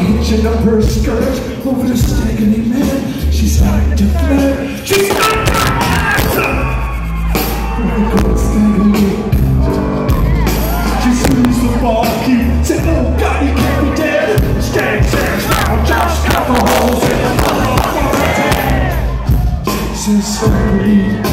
hitching up her skirt over the staggering man. She's starting to flare. She's starting to flirt! Oh, staggering. She swings the ball He Said, oh God, he can't be dead. Stag says, now just cut the holes in the ball. She says, so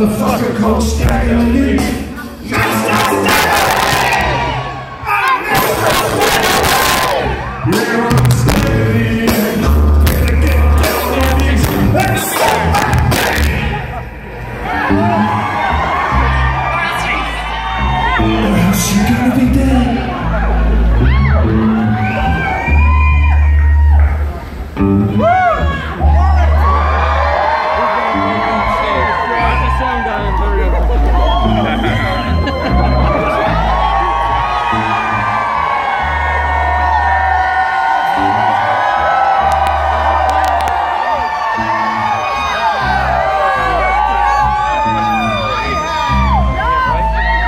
motherfucker called Stalin. Master Stalin!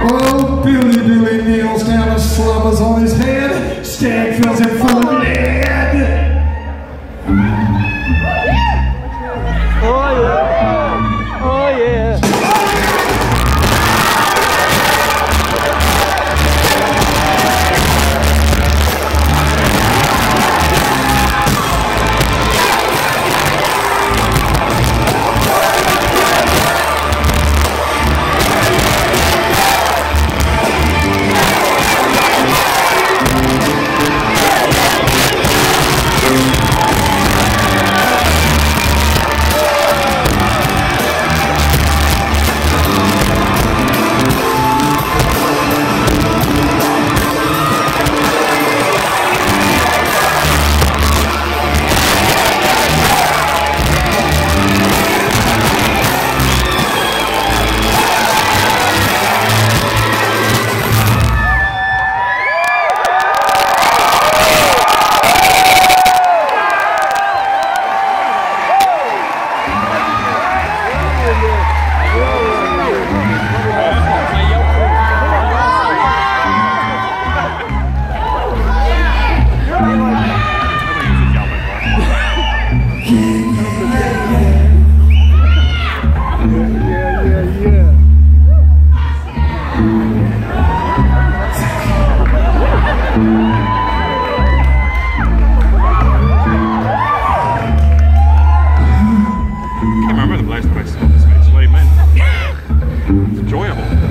Oh, Billy Billy kneels down and slumbers on his head. Stag fills him full of lead. enjoyable.